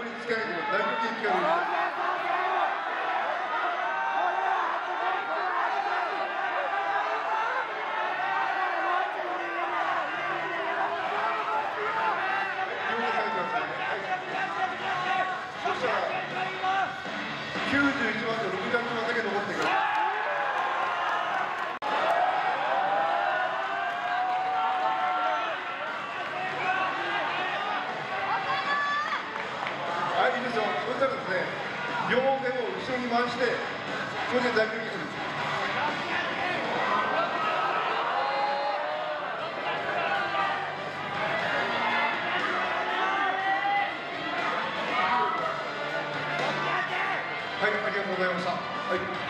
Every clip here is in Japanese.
90はですね。両手を後ろに回してそれで座右にす。はいありがとうございました、はい。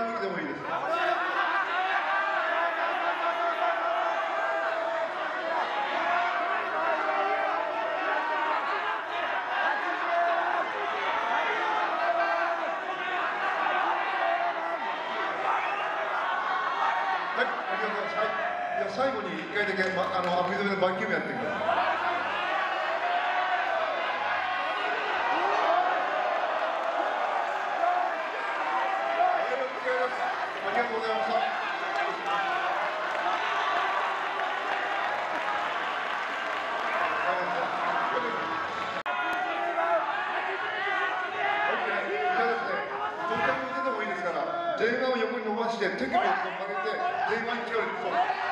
最後に1回だけ、ま、あのアフリカのバキュームやってください。ありがとうございました。前腕を横に伸ばして手首を曲げて前腕に力をそう。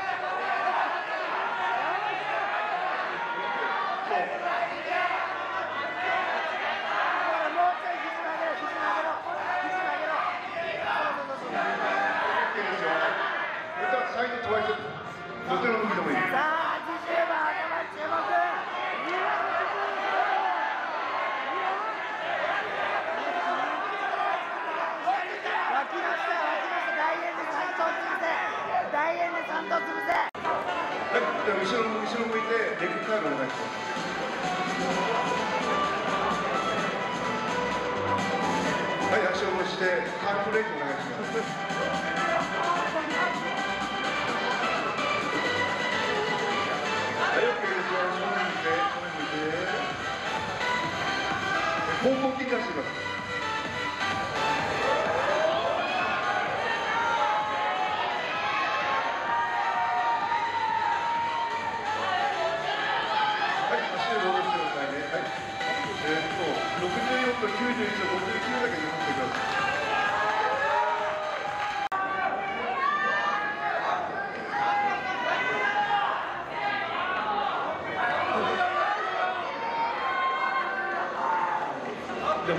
後ろ後ろ向いてレッグカーブお願いします。はい足を下ろしてカーブレイクお願いします。はい OK ですよ正面向いて正面向いて。ポンポンキックしてくださいと91と59だけ残ってください。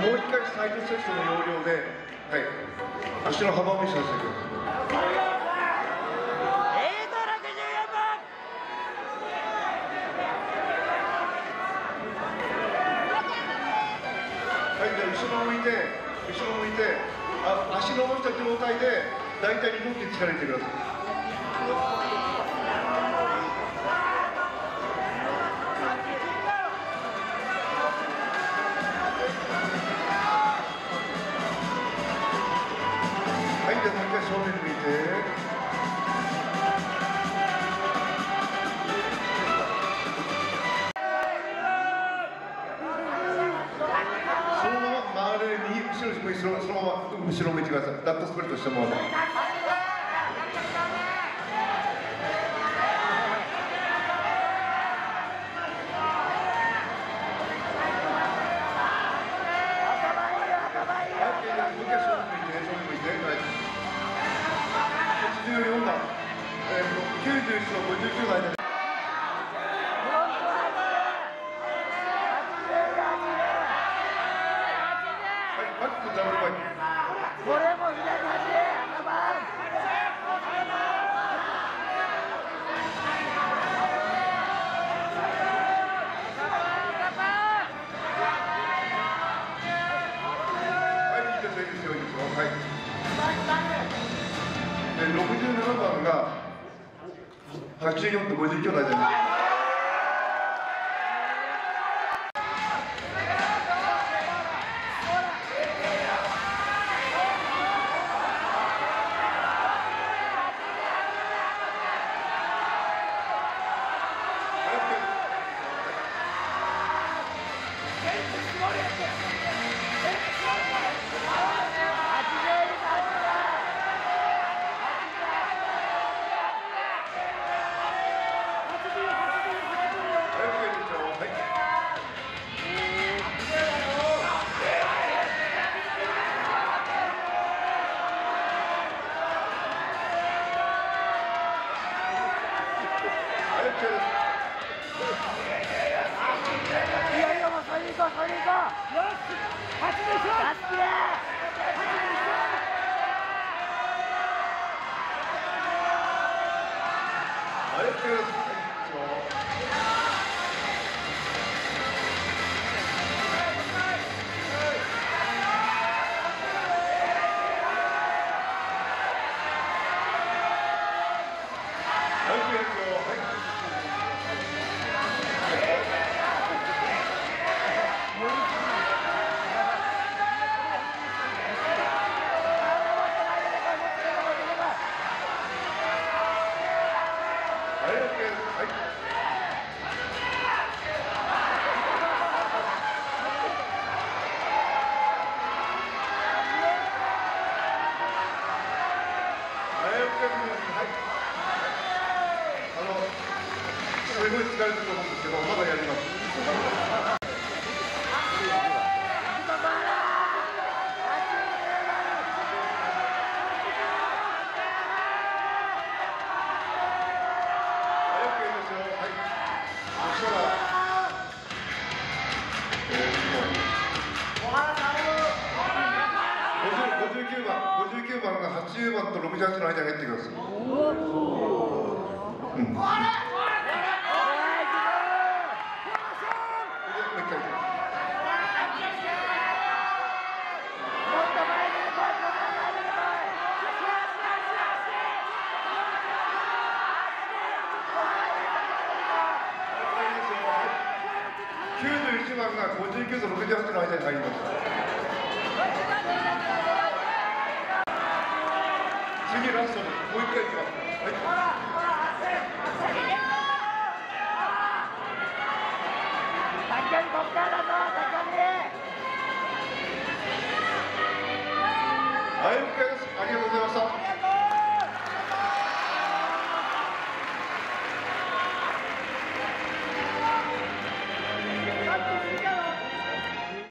もう一回サイドセットの要領で、はい、足の幅を見せてください。ろ向いて後ろ向いてあ足伸ばした状態で大体2分筋力入れてください、じゃあもう一回正面向いて。そのまま後ろ向いてください。ダットスプリットしたままえー、91と59の114って50兄弟じゃない9番が80番と6番の間に入ってきます。91番が59と68の間に入ります。次ラストにもう一回いきます。はい。はい、ありがとうございます。